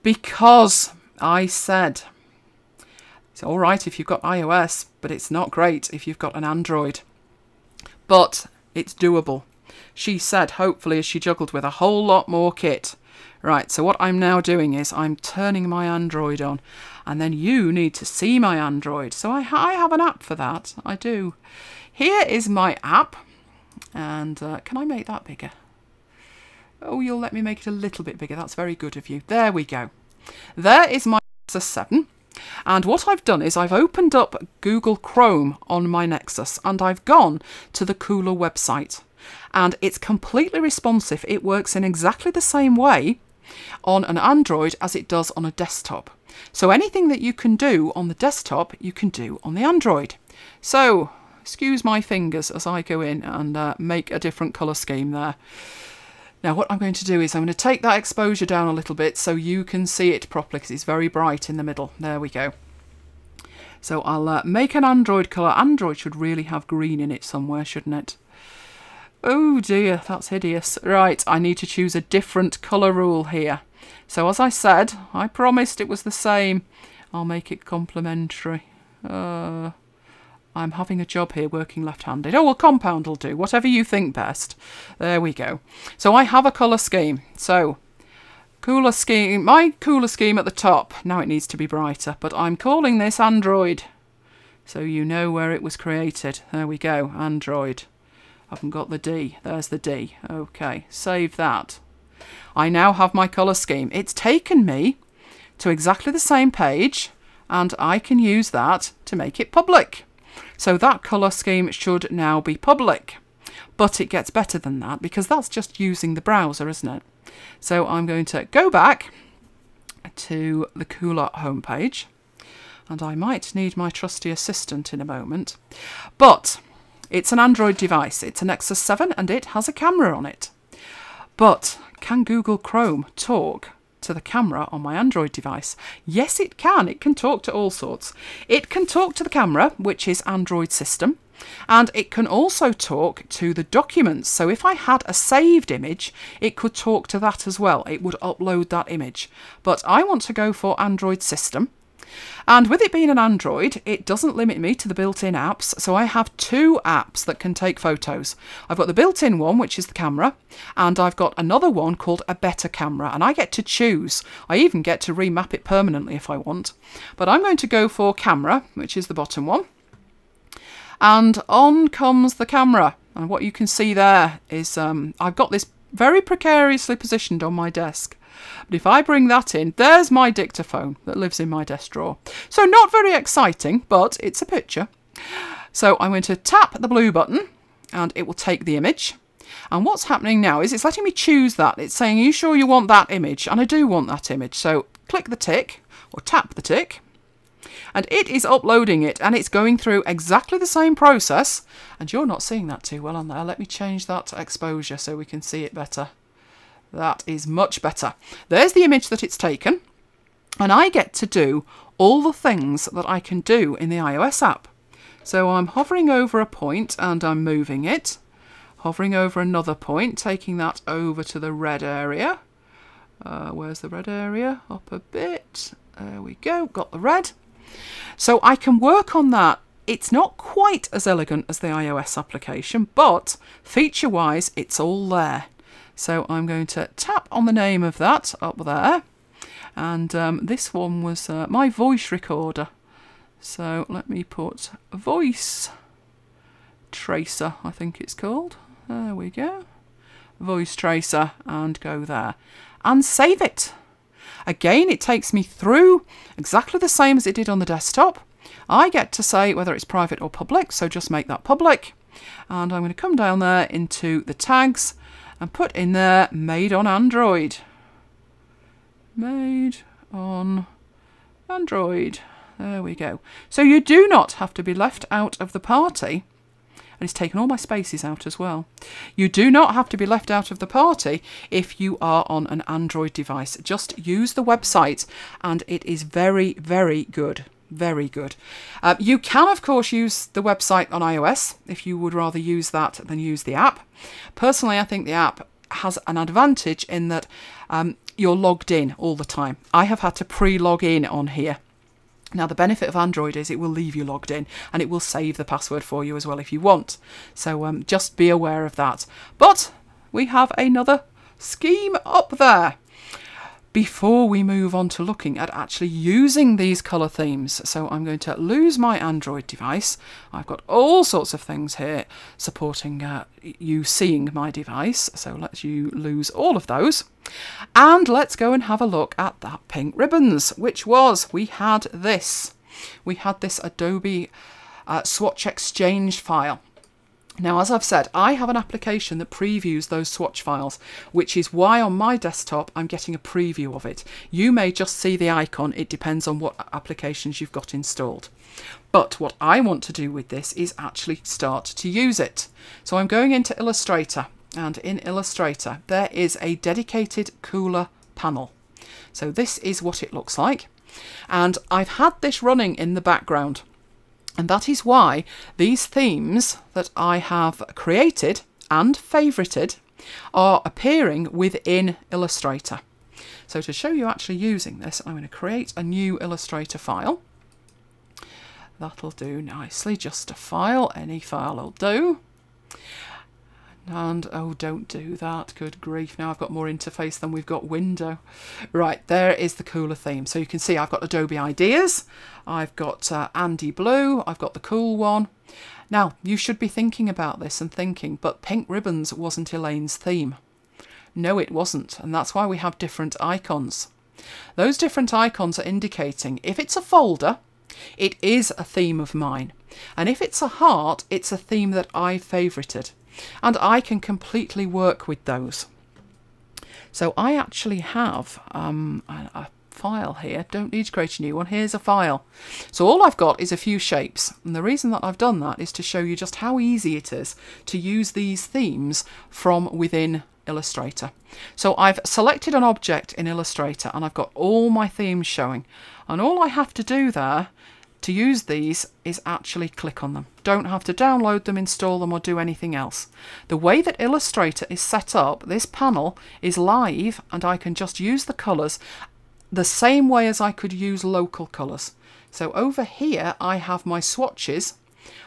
[SPEAKER 1] Because I said it's all right if you've got iOS, but it's not great if you've got an Android. But it's doable she said, hopefully, as she juggled with a whole lot more kit. Right, so what I'm now doing is I'm turning my Android on, and then you need to see my Android. So I, I have an app for that, I do. Here is my app, and uh, can I make that bigger? Oh, you'll let me make it a little bit bigger. That's very good of you. There we go. There is my Nexus 7. And what I've done is I've opened up Google Chrome on my Nexus and I've gone to the Kuler website and it's completely responsive. It works in exactly the same way on an Android as it does on a desktop. So anything that you can do on the desktop, you can do on the Android. So excuse my fingers as I go in and uh, make a different colour scheme there. Now what I'm going to do is I'm going to take that exposure down a little bit so you can see it properly because it's very bright in the middle. There we go. So I'll uh, make an Android colour. Android should really have green in it somewhere, shouldn't it? Oh dear, that's hideous. Right, I need to choose a different colour rule here. So as I said, I promised it was the same. I'll make it complementary. Uh, I'm having a job here working left-handed. Oh, well, compound will do. Whatever you think best. There we go. So I have a colour scheme. So Kuler scheme, my Kuler scheme at the top. Now it needs to be brighter, but I'm calling this Android. So you know where it was created. There we go, Android. I haven't got the D. There's the D. Okay, save that. I now have my colour scheme. It's taken me to exactly the same page and I can use that to make it public. So that colour scheme should now be public. But it gets better than that because that's just using the browser, isn't it? So I'm going to go back to the Kuler homepage and I might need my trusty assistant in a moment. But it's an Android device, it's a Nexus 7 and it has a camera on it. But can Google Chrome talk to the camera on my Android device? Yes, it can. It can talk to all sorts. It can talk to the camera, which is Android system, and it can also talk to the documents. So if I had a saved image, it could talk to that as well. It would upload that image. But I want to go for Android system. And with it being an Android, it doesn't limit me to the built-in apps, so I have two apps that can take photos. I've got the built-in one, which is the camera, and I've got another one called a better camera, and I get to choose. I even get to remap it permanently if I want. But I'm going to go for camera, which is the bottom one. And on comes the camera. And what you can see there is um, I've got this very precariously positioned on my desk. But if I bring that in, there's my dictaphone that lives in my desk drawer. So not very exciting, but it's a picture. So I'm going to tap the blue button and it will take the image. And what's happening now is it's letting me choose that. It's saying, are you sure you want that image? And I do want that image. So click the tick or tap the tick and it is uploading it and it's going through exactly the same process and you're not seeing that too well on there. Let me change that exposure so we can see it better. That is much better. There's the image that it's taken, and I get to do all the things that I can do in the iOS app. So I'm hovering over a point and I'm moving it, hovering over another point, taking that over to the red area. Uh, where's the red area? Up a bit. There we go, got the red. So I can work on that. It's not quite as elegant as the iOS application, but feature-wise, it's all there. So I'm going to tap on the name of that up there. And um, this one was uh, my voice recorder. So let me put voice tracer, I think it's called. There we go. Voice tracer and go there and save it. Again, it takes me through exactly the same as it did on the desktop. I get to say whether it's private or public, so just make that public. And I'm going to come down there into the tags and put in there made on Android. Made on Android. There we go. So you do not have to be left out of the party. And it's taken all my spaces out as well. You do not have to be left out of the party if you are on an Android device. Just use the website and it is very, very good. Very good. Uh, you can, of course, use the website on iOS if you would rather use that than use the app. Personally, I think the app has an advantage in that um, you're logged in all the time. I have had to pre log in on here now, the benefit of Android is it will leave you logged in and it will save the password for you as well if you want. So um, just be aware of that. But we have another scheme up there before we move on to looking at actually using these colour themes. So I'm going to lose my Android device. I've got all sorts of things here supporting uh, you seeing my device. So let's you lose all of those. And let's go and have a look at that pink ribbons, which was, we had this. We had this Adobe uh, Swatch Exchange file. Now, as I've said, I have an application that previews those swatch files, which is why on my desktop I'm getting a preview of it. You may just see the icon, it depends on what applications you've got installed. But what I want to do with this is actually start to use it. So I'm going into Illustrator, and in Illustrator there is a dedicated Kuler panel. So this is what it looks like. And I've had this running in the background and that is why these themes that I have created and favorited are appearing within Illustrator. So to show you actually using this, I'm going to create a new Illustrator file. That'll do nicely, just a file, any file will do. And, oh, don't do that. Good grief. Now I've got more interface than we've got window. Right, there is the Kuler theme. So you can see I've got Adobe Ideas. I've got uh, Andy Blue. I've got the cool one. Now, you should be thinking about this and thinking, but Pink Ribbons wasn't Elaine's theme. No, it wasn't. And that's why we have different icons. Those different icons are indicating if it's a folder, it is a theme of mine. And if it's a heart, it's a theme that I've favourited and I can completely work with those. So I actually have um, a, a file here. Don't need to create a new one. Here's a file. So all I've got is a few shapes. And the reason that I've done that is to show you just how easy it is to use these themes from within Illustrator. So I've selected an object in Illustrator and I've got all my themes showing. And all I have to do there to use these is actually click on them. Don't have to download them, install them or do anything else. The way that Illustrator is set up, this panel is live and I can just use the colours the same way as I could use local colours. So over here I have my swatches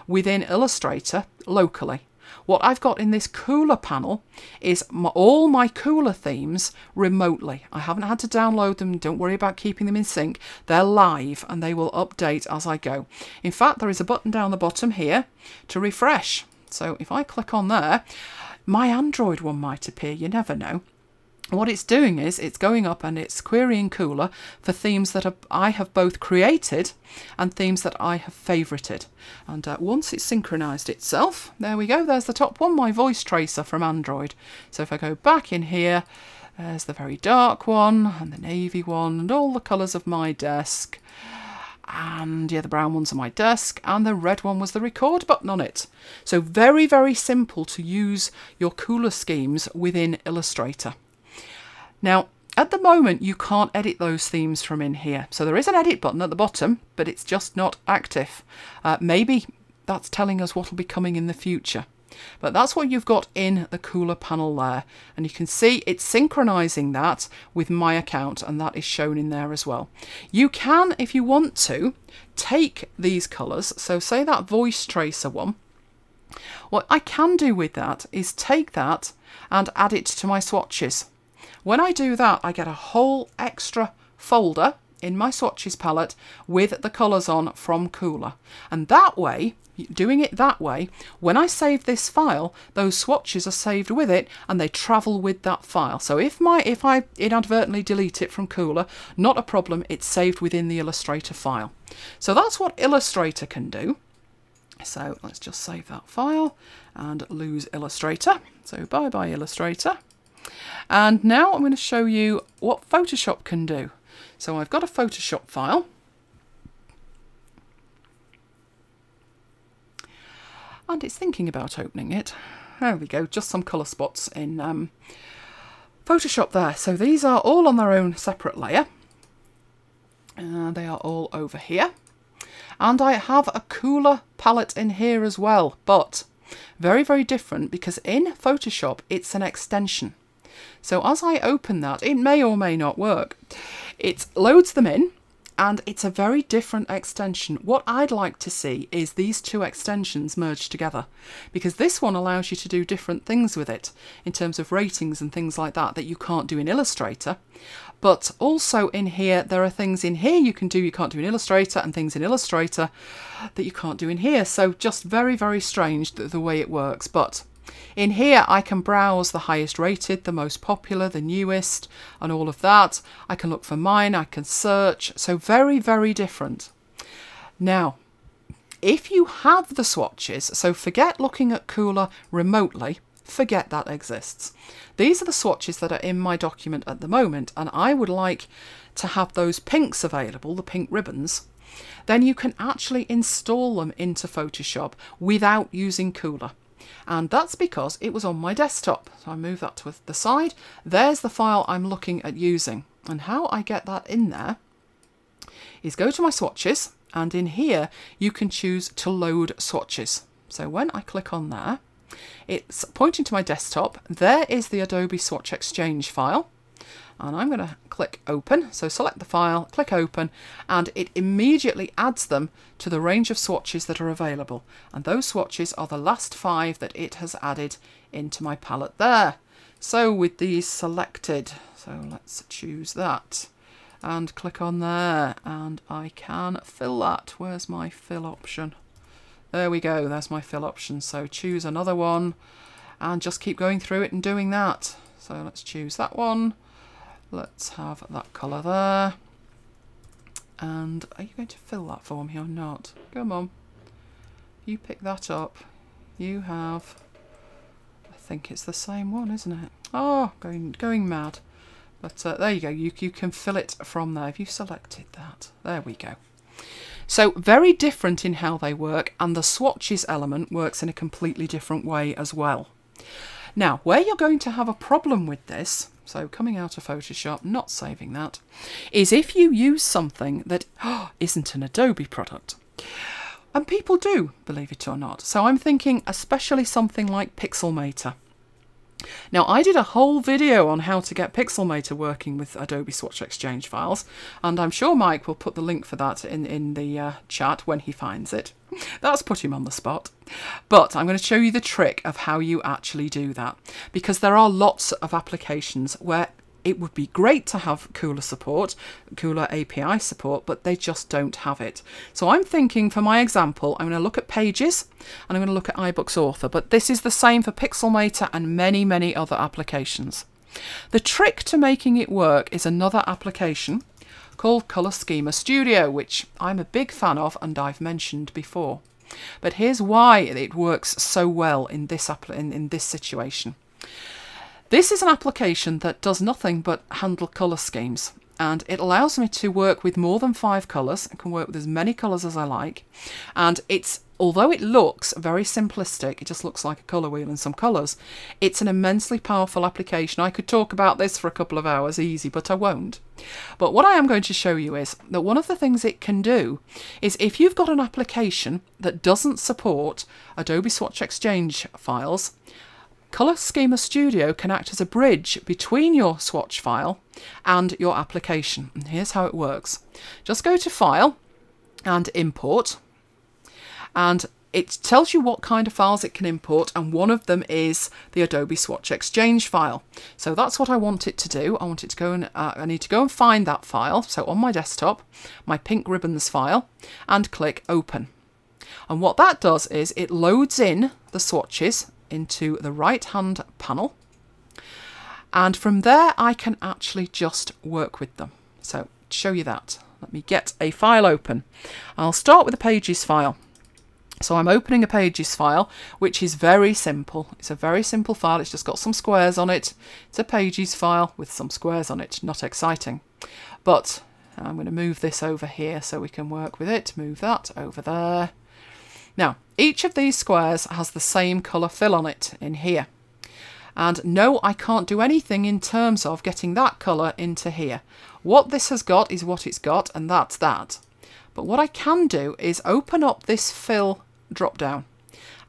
[SPEAKER 1] within Illustrator locally. What I've got in this Kuler panel is my, all my Kuler themes remotely. I haven't had to download them. Don't worry about keeping them in sync. They're live and they will update as I go. In fact, there is a button down the bottom here to refresh. So if I click on there, my Android one might appear. You never know what it's doing is it's going up and it's querying Kuler for themes that I have both created and themes that I have favorited. And uh, once it's synchronized itself, there we go, there's the top one, my voice tracer from Android. So if I go back in here, there's the very dark one and the navy one and all the colours of my desk. And yeah, the brown one's on my desk, and the red one was the record button on it. So very, very simple to use your Kuler schemes within Illustrator. Now, at the moment, you can't edit those themes from in here. So there is an edit button at the bottom, but it's just not active. Uh, maybe that's telling us what will be coming in the future. But that's what you've got in the Kuler panel there. And you can see it's synchronizing that with my account and that is shown in there as well. You can, if you want to, take these colors. So say that voice tracer one. What I can do with that is take that and add it to my swatches. When I do that, I get a whole extra folder in my swatches palette with the colours on from Kuler. And that way, doing it that way, when I save this file, those swatches are saved with it and they travel with that file. So if my if I inadvertently delete it from Kuler, not a problem, it's saved within the Illustrator file. So that's what Illustrator can do. So let's just save that file and lose Illustrator. So bye bye Illustrator. And now I'm going to show you what Photoshop can do. So I've got a Photoshop file. And it's thinking about opening it. There we go, just some colour spots in um, Photoshop there. So these are all on their own separate layer. Uh, they are all over here. And I have a Kuler palette in here as well, but very, very different because in Photoshop it's an extension. So as I open that, it may or may not work. It loads them in and it's a very different extension. What I'd like to see is these two extensions merged together because this one allows you to do different things with it in terms of ratings and things like that that you can't do in Illustrator. But also in here, there are things in here you can do you can't do in Illustrator and things in Illustrator that you can't do in here. So just very, very strange the, the way it works. But in here, I can browse the highest rated, the most popular, the newest, and all of that. I can look for mine, I can search. So very, very different. Now, if you have the swatches, so forget looking at Kuler remotely, forget that exists. These are the swatches that are in my document at the moment, and I would like to have those pinks available, the pink ribbons, then you can actually install them into Photoshop without using Kuler and that's because it was on my desktop. So I move that to the side. There's the file I'm looking at using. And how I get that in there is go to my swatches and in here you can choose to load swatches. So when I click on there, it's pointing to my desktop. There is the Adobe Swatch Exchange file and I'm going to click open. So select the file, click open, and it immediately adds them to the range of swatches that are available. And those swatches are the last five that it has added into my palette there. So with these selected, so let's choose that and click on there and I can fill that. Where's my fill option? There we go, there's my fill option. So choose another one and just keep going through it and doing that. So let's choose that one Let's have that colour there. And are you going to fill that for me or not? Come on. You pick that up. You have... I think it's the same one, isn't it? Oh, going going mad. But uh, there you go. You, you can fill it from there. If you selected that. There we go. So very different in how they work and the swatches element works in a completely different way as well. Now, where you're going to have a problem with this so coming out of Photoshop, not saving that, is if you use something that oh, not an Adobe product. And people do, believe it or not. So I'm thinking especially something like Pixelmator. Now, I did a whole video on how to get Pixelmator working with Adobe Swatch Exchange files, and I'm sure Mike will put the link for that in, in the uh, chat when he finds it. That's put him on the spot. But I'm going to show you the trick of how you actually do that, because there are lots of applications where it would be great to have Kuler support, Kuler API support, but they just don't have it. So I'm thinking for my example, I'm going to look at Pages and I'm going to look at iBooks Author, but this is the same for Pixelmator and many, many other applications. The trick to making it work is another application called Color Schemer Studio, which I'm a big fan of and I've mentioned before. But here's why it works so well in this, in, in this situation. This is an application that does nothing but handle colour schemes and it allows me to work with more than five colours. I can work with as many colours as I like and it's although it looks very simplistic, it just looks like a colour wheel and some colours, it's an immensely powerful application. I could talk about this for a couple of hours easy, but I won't. But what I am going to show you is that one of the things it can do is if you've got an application that doesn't support Adobe Swatch Exchange files, Color Schemer Studio can act as a bridge between your swatch file and your application. And here's how it works. Just go to File and Import. And it tells you what kind of files it can import and one of them is the Adobe Swatch Exchange file. So that's what I want it to do. I want it to go and uh, I need to go and find that file. So on my desktop, my pink ribbons file and click open. And what that does is it loads in the swatches into the right hand panel and from there I can actually just work with them. So show you that. Let me get a file open. I'll start with the pages file. So I'm opening a pages file, which is very simple. It's a very simple file. It's just got some squares on it. It's a pages file with some squares on it. Not exciting. But I'm going to move this over here so we can work with it. Move that over there. Now, each of these squares has the same colour fill on it in here. And no, I can't do anything in terms of getting that colour into here. What this has got is what it's got, and that's that. But what I can do is open up this fill drop down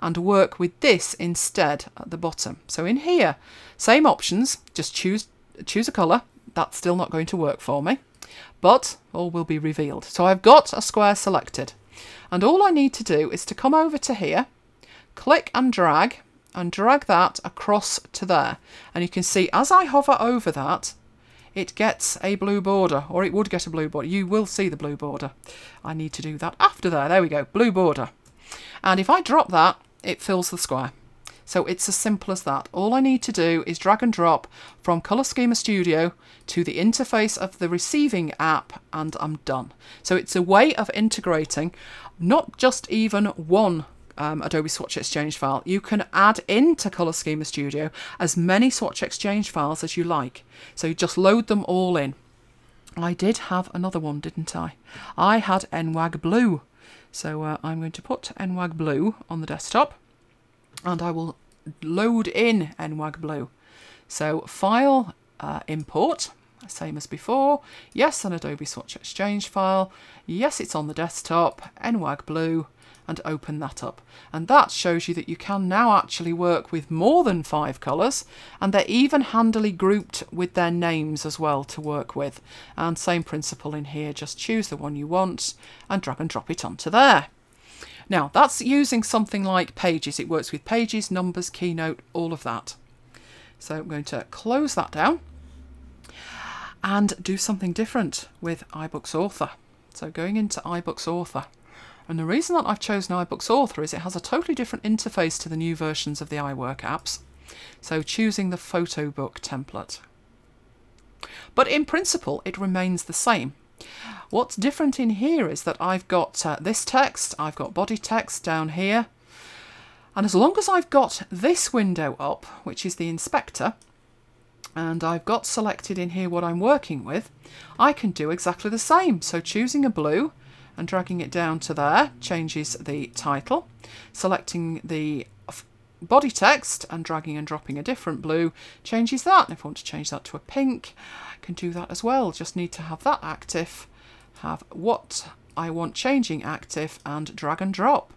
[SPEAKER 1] and work with this instead at the bottom. So in here, same options, just choose, choose a colour. That's still not going to work for me, but all will be revealed. So I've got a square selected. And all I need to do is to come over to here, click and drag, and drag that across to there. And you can see as I hover over that, it gets a blue border, or it would get a blue border. You will see the blue border. I need to do that after there. There we go, blue border. And if I drop that, it fills the square. So it's as simple as that. All I need to do is drag and drop from Color Schemer Studio to the interface of the receiving app and I'm done. So it's a way of integrating not just even one um, Adobe Swatch Exchange file. You can add into Color Schemer Studio as many Swatch Exchange files as you like. So you just load them all in. I did have another one, didn't I? I had NWAG Blue. So uh, I'm going to put NWAG Blue on the desktop and I will load in NWAG Blue. So file uh, import, same as before. Yes, an Adobe Swatch Exchange file. Yes, it's on the desktop, NWAG Blue and open that up. And that shows you that you can now actually work with more than five colours and they're even handily grouped with their names as well to work with. And same principle in here, just choose the one you want and drag and drop it onto there. Now that's using something like Pages. It works with Pages, Numbers, Keynote, all of that. So I'm going to close that down and do something different with iBooks Author. So going into iBooks Author, and the reason that I've chosen iBooks Author is it has a totally different interface to the new versions of the iWork apps. So choosing the photo book template. But in principle, it remains the same. What's different in here is that I've got uh, this text, I've got body text down here, and as long as I've got this window up, which is the inspector, and I've got selected in here what I'm working with, I can do exactly the same. So choosing a blue, and dragging it down to there changes the title. Selecting the body text and dragging and dropping a different blue changes that. And if I want to change that to a pink, I can do that as well. Just need to have that active, have what I want changing active and drag and drop.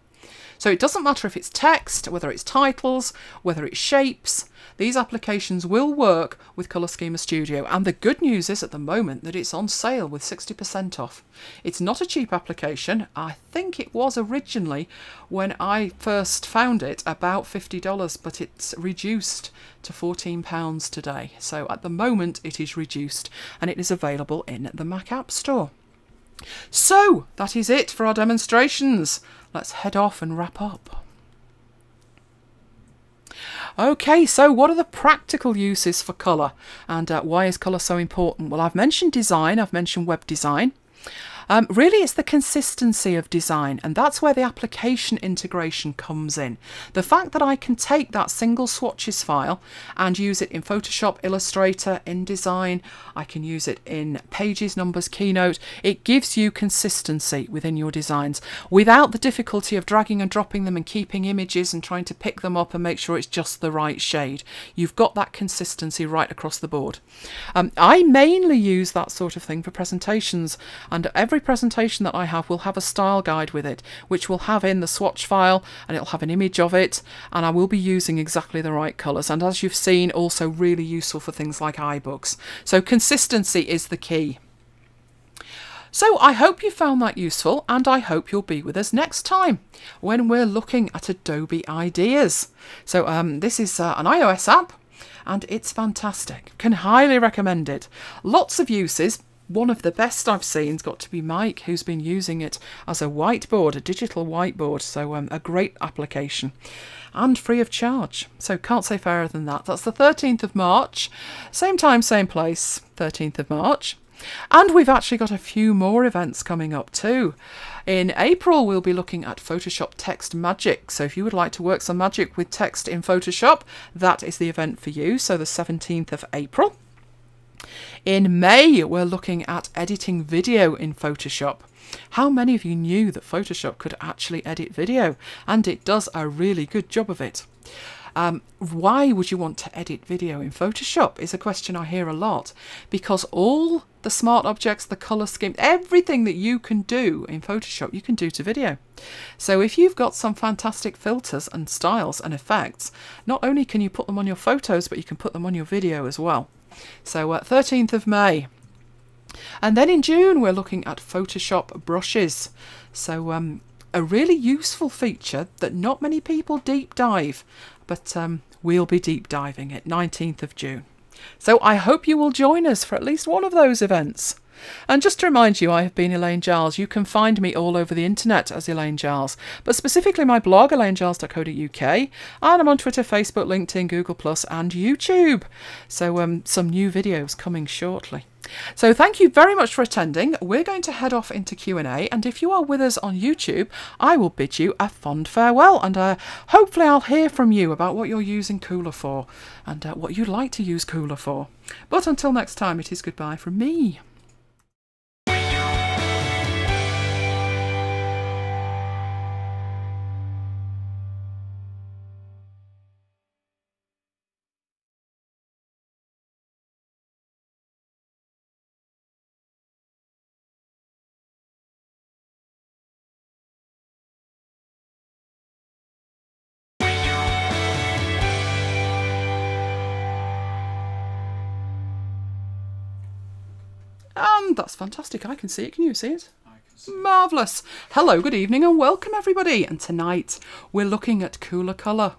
[SPEAKER 1] So it doesn't matter if it's text, whether it's titles, whether it's shapes, these applications will work with Color Schemer Studio. And the good news is at the moment that it's on sale with 60% off. It's not a cheap application. I think it was originally when I first found it about $50, but it's reduced to £14 today. So at the moment it is reduced and it is available in the Mac App Store. So that is it for our demonstrations. Let's head off and wrap up. Okay, so what are the practical uses for colour and uh, why is colour so important? Well, I've mentioned design, I've mentioned web design. Um, really, it's the consistency of design, and that's where the application integration comes in. The fact that I can take that single swatches file and use it in Photoshop, Illustrator, InDesign, I can use it in Pages, Numbers, Keynote, it gives you consistency within your designs without the difficulty of dragging and dropping them and keeping images and trying to pick them up and make sure it's just the right shade. You've got that consistency right across the board. Um, I mainly use that sort of thing for presentations and every every presentation that I have will have a style guide with it, which will have in the swatch file and it'll have an image of it, and I will be using exactly the right colours. And as you've seen, also really useful for things like iBooks. So consistency is the key. So I hope you found that useful and I hope you'll be with us next time when we're looking at Adobe Ideas. So um, this is uh, an iOS app and it's fantastic. Can highly recommend it. Lots of uses. One of the best I've seen's got to be Mike, who's been using it as a whiteboard, a digital whiteboard. So um, a great application and free of charge. So can't say fairer than that. That's the 13th of March. Same time, same place, 13th of March. And we've actually got a few more events coming up too. In April, we'll be looking at Photoshop Text Magic. So if you would like to work some magic with text in Photoshop, that is the event for you. So the 17th of April. In May, we're looking at editing video in Photoshop. How many of you knew that Photoshop could actually edit video? And it does a really good job of it. Um, why would you want to edit video in Photoshop is a question I hear a lot because all the smart objects, the color scheme, everything that you can do in Photoshop, you can do to video. So if you've got some fantastic filters and styles and effects, not only can you put them on your photos, but you can put them on your video as well. So uh, 13th of May. And then in June, we're looking at Photoshop brushes. So um, a really useful feature that not many people deep dive but um, we'll be deep diving at 19th of June. So I hope you will join us for at least one of those events. And just to remind you, I have been Elaine Giles. You can find me all over the internet as Elaine Giles, but specifically my blog, elainegiles.co.uk, and I'm on Twitter, Facebook, LinkedIn, Google, and YouTube. So um, some new videos coming shortly. So thank you very much for attending. We're going to head off into Q&A and if you are with us on YouTube, I will bid you a fond farewell and uh, hopefully I'll hear from you about what you're using Kuler for and uh, what you'd like to use Kuler for. But until next time, it is goodbye from me. And that's fantastic. I can see it. Can you see it? Marvellous. Hello, good evening, and welcome everybody. And tonight we're looking at Cooler Colour